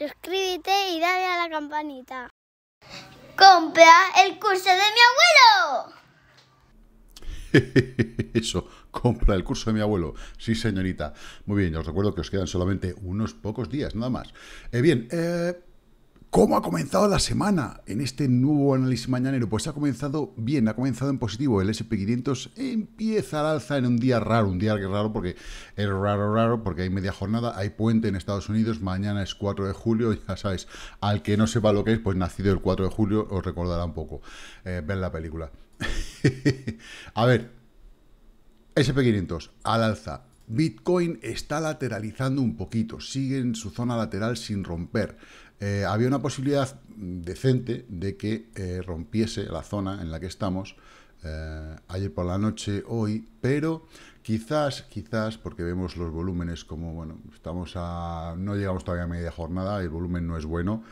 suscríbete y dale a la campanita. ¡Compra el curso de mi abuelo! Eso, compra el curso de mi abuelo. Sí, señorita. Muy bien, os recuerdo que os quedan solamente unos pocos días, nada más. Eh, bien, eh, ¿Cómo ha comenzado la semana en este nuevo análisis mañanero? Pues ha comenzado bien, ha comenzado en positivo. El SP500 empieza al alza en un día raro, un día raro porque es raro, raro, porque hay media jornada, hay puente en Estados Unidos, mañana es 4 de julio, ya sabes, al que no sepa lo que es, pues nacido el 4 de julio, os recordará un poco eh, ver la película. A ver, SP500 al alza. Bitcoin está lateralizando un poquito, sigue en su zona lateral sin romper. Eh, había una posibilidad decente de que eh, rompiese la zona en la que estamos eh, ayer por la noche, hoy, pero quizás, quizás, porque vemos los volúmenes como, bueno, estamos a, no llegamos todavía a media jornada, el volumen no es bueno,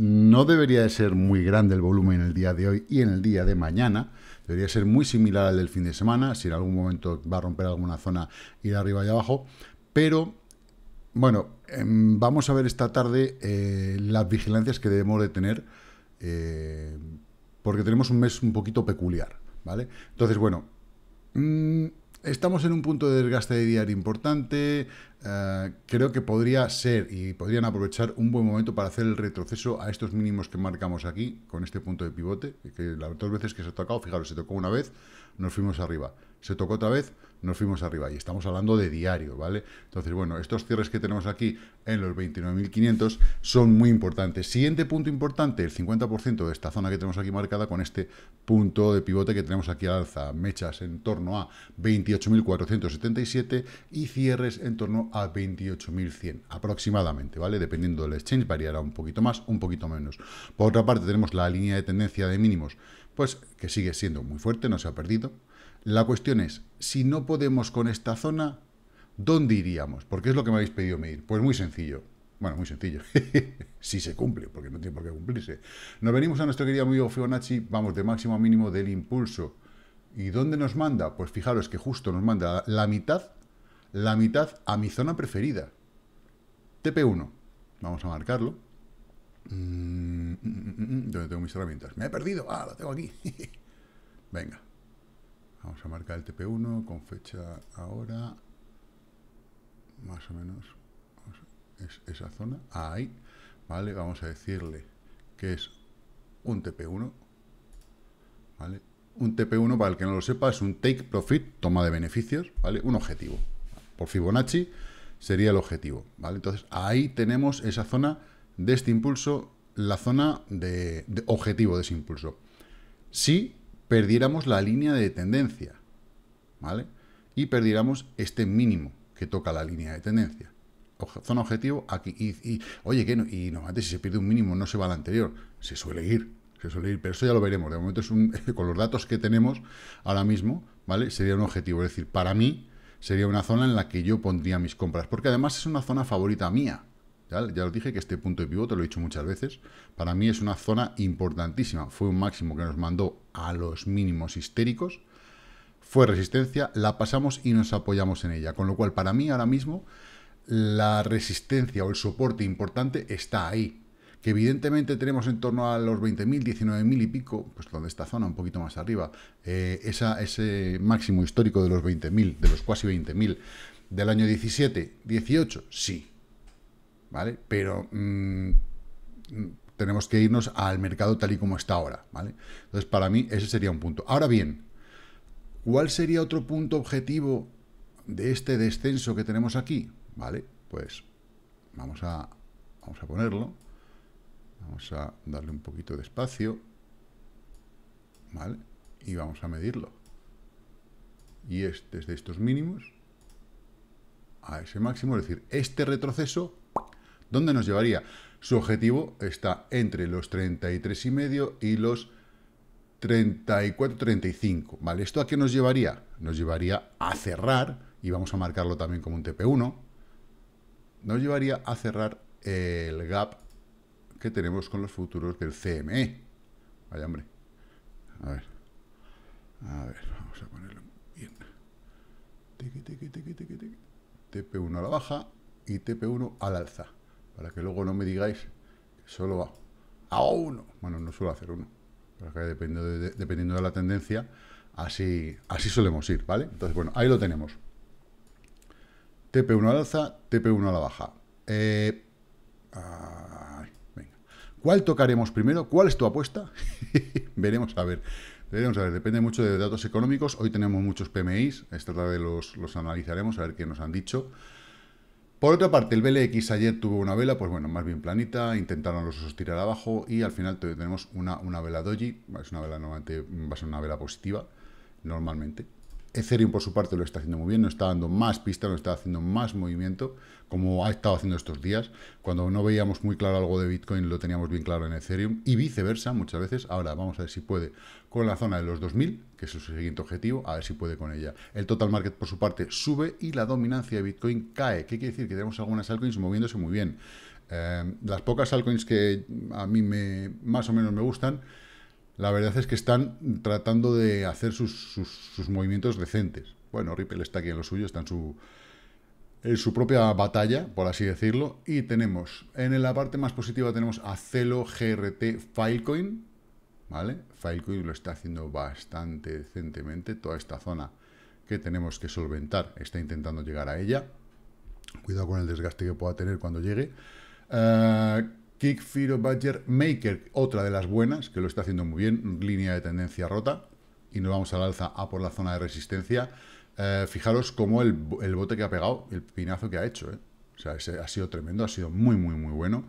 no debería de ser muy grande el volumen en el día de hoy y en el día de mañana, debería ser muy similar al del fin de semana, si en algún momento va a romper alguna zona, ir arriba y abajo, pero bueno, em, vamos a ver esta tarde eh, las vigilancias que debemos de tener, eh, porque tenemos un mes un poquito peculiar, ¿vale? Entonces, bueno, mm, estamos en un punto de desgaste de diario importante, eh, creo que podría ser y podrían aprovechar un buen momento para hacer el retroceso a estos mínimos que marcamos aquí, con este punto de pivote, que las dos veces que se ha tocado, fijaros, se tocó una vez, nos fuimos arriba, se tocó otra vez, nos fuimos arriba. Y estamos hablando de diario, ¿vale? Entonces, bueno, estos cierres que tenemos aquí en los 29.500 son muy importantes. Siguiente punto importante, el 50% de esta zona que tenemos aquí marcada con este punto de pivote que tenemos aquí al alza. Mechas en torno a 28.477 y cierres en torno a 28.100 aproximadamente, ¿vale? Dependiendo del exchange, variará un poquito más, un poquito menos. Por otra parte, tenemos la línea de tendencia de mínimos, pues que sigue siendo muy fuerte, no se ha perdido. La cuestión es, si no podemos con esta zona, ¿dónde iríamos? Porque es lo que me habéis pedido medir. Pues muy sencillo. Bueno, muy sencillo. si se cumple, porque no tiene por qué cumplirse. Nos venimos a nuestro querido amigo Fibonacci, vamos de máximo a mínimo del impulso. ¿Y dónde nos manda? Pues fijaros que justo nos manda la mitad, la mitad a mi zona preferida. TP1. Vamos a marcarlo. Mm, mm, mm, ¿Dónde tengo mis herramientas? Me he perdido. Ah, la tengo aquí. Venga. Vamos a marcar el TP1 con fecha ahora, más o menos, es esa zona, ahí, ¿vale? Vamos a decirle que es un TP1, ¿vale? Un TP1, para el que no lo sepa, es un take profit, toma de beneficios, ¿vale? Un objetivo. Por Fibonacci sería el objetivo, ¿vale? Entonces, ahí tenemos esa zona de este impulso, la zona de, objetivo de ese impulso. Si perdiéramos la línea de tendencia, ¿vale? Y perdiéramos este mínimo que toca la línea de tendencia. zona objetivo aquí. Y, oye, que no, y normalmente si se pierde un mínimo no se va al anterior. Se suele ir, se suele ir, pero eso ya lo veremos. De momento es un, con los datos que tenemos ahora mismo, ¿vale? Sería un objetivo. Es decir, para mí sería una zona en la que yo pondría mis compras. Porque además es una zona favorita mía. Ya, ya os dije que este punto de pivote, lo he dicho muchas veces, para mí es una zona importantísima. Fue un máximo que nos mandó a los mínimos histéricos. Fue resistencia, la pasamos y nos apoyamos en ella. Con lo cual, para mí ahora mismo, la resistencia o el soporte importante está ahí. Que evidentemente tenemos en torno a los 20.000, 19.000 y pico, pues donde esta zona, un poquito más arriba, eh, esa, ese máximo histórico de los 20.000, de los casi 20.000 del año 17, 18, sí, ¿vale? Pero mm, tenemos que irnos al mercado tal y como está ahora, ¿vale? Entonces, para mí, ese sería un punto. Ahora bien, ¿cuál sería otro punto objetivo de este descenso que tenemos aquí? ¿Vale? Pues vamos a, vamos a ponerlo. Vamos a darle un poquito de espacio. ¿Vale? Y vamos a medirlo. Y es desde estos mínimos a ese máximo, es decir, este retroceso ¿Dónde nos llevaría? Su objetivo está entre los 33,5 y los 34-35. ¿Vale? ¿Esto a qué nos llevaría? Nos llevaría a cerrar, y vamos a marcarlo también como un TP1, nos llevaría a cerrar el gap que tenemos con los futuros del CME. Vaya, hombre. A ver. A ver, vamos a ponerlo bien. TP1 a la baja y TP1 al alza. para que luego no me digáis que solo va a uno. Bueno, no suelo hacer uno, pero que dependiendo de, dependiendo de la tendencia, así, así solemos ir, ¿vale? Entonces, bueno, ahí lo tenemos. TP1 al alza, TP1 a la baja. Eh, venga. ¿Cuál tocaremos primero? ¿Cuál es tu apuesta? Veremos a ver. Veremos a ver, depende mucho de datos económicos. Hoy tenemos muchos PMIs, esta tarde los, analizaremos, a ver qué nos han dicho. Por otra parte, el BLX ayer tuvo una vela, pues bueno, más bien planita, intentaron los osos tirar abajo y al final tenemos una, una vela doji, es una vela normalmente, va a ser una vela positiva, normalmente. Ethereum, por su parte, lo está haciendo muy bien, nos está dando más pistas, nos está haciendo más movimiento, como ha estado haciendo estos días. Cuando no veíamos muy claro algo de Bitcoin, lo teníamos bien claro en Ethereum, y viceversa, muchas veces. Ahora vamos a ver si puede con la zona de los 2000, que es su siguiente objetivo, a ver si puede con ella. El total market, por su parte, sube y la dominancia de Bitcoin cae. ¿Qué quiere decir? Que tenemos algunas altcoins moviéndose muy bien. Eh, las pocas altcoins que a mí me, más o menos me gustan, la verdad es que están tratando de hacer sus, movimientos decentes. Bueno, Ripple está aquí en lo suyo, está en su, su propia batalla, por así decirlo. Y tenemos, en la parte más positiva tenemos a Celo GRT Filecoin, ¿vale? Filecoin lo está haciendo bastante decentemente, toda esta zona que tenemos que solventar está intentando llegar a ella. Cuidado con el desgaste que pueda tener cuando llegue. Uh, Kick Badger Maker, otra de las buenas, que lo está haciendo muy bien, línea de tendencia rota, y nos vamos al alza a por la zona de resistencia. Eh, fijaros cómo el, bote que ha pegado, el pinazo que ha hecho, ¿eh? o sea, ese ha sido tremendo, ha sido muy, muy, muy bueno.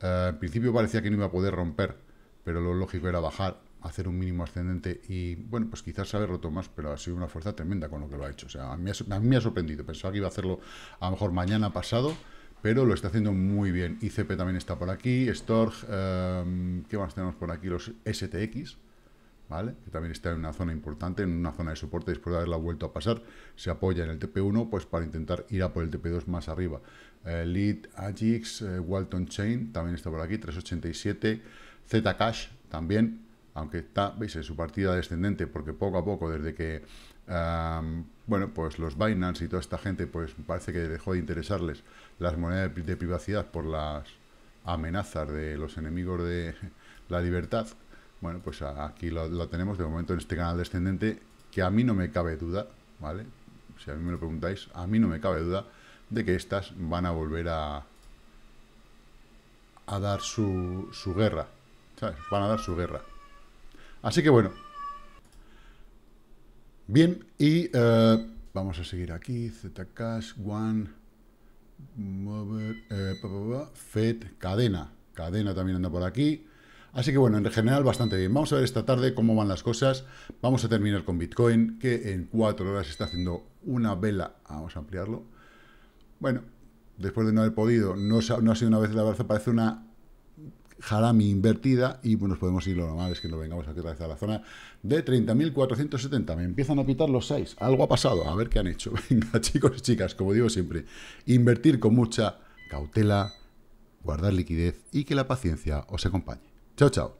Eh, en principio parecía que no iba a poder romper, pero lo lógico era bajar, hacer un mínimo ascendente y, bueno, pues quizás se haber roto más, pero ha sido una fuerza tremenda con lo que lo ha hecho. O sea, a mí me ha sorprendido, pensaba que iba a hacerlo a lo mejor mañana pasado, pero lo está haciendo muy bien. ICP también está por aquí, Storg, em, ¿qué más tenemos por aquí? Los STX, ¿vale? Que también está en una zona importante, en una zona de soporte después de haberla vuelto a pasar. Se apoya en el TP1 pues para intentar ir a por el TP2 más arriba. Eh, Lead, Agix, eh, Walton Chain también está por aquí, 387, Zcash también, aunque está, veis, en su partida descendente, porque poco a poco, desde que bueno, pues los Binance y toda esta gente, pues parece que dejó de interesarles las monedas de privacidad por las amenazas de los enemigos de la libertad. Bueno, pues aquí lo, tenemos de momento en este canal descendente, que a mí no me cabe duda, ¿vale? Si a mí me lo preguntáis, a mí no me cabe duda de que estas van a volver a, a dar su, su guerra, ¿sabes? Van a dar su guerra. Así que bueno, Bien, y eh, vamos a seguir aquí. Zcash, One, Mover, eh, Fed, Cadena. Cadena también anda por aquí. Así que bueno, en general bastante bien. Vamos a ver esta tarde cómo van las cosas. Vamos a terminar con Bitcoin, que en cuatro horas está haciendo una vela. Vamos a ampliarlo. Bueno, después de no haber podido, no, ha sido una vez la verdad, parece una Harami invertida y pues, nos podemos ir, lo normal es que nos vengamos aquí otra vez a la zona de 30.470. Me empiezan a pitar los 6. Algo ha pasado, a ver qué han hecho. Venga, chicos y chicas, como digo siempre, invertir con mucha cautela, guardar liquidez y que la paciencia os acompañe. Chao, chao.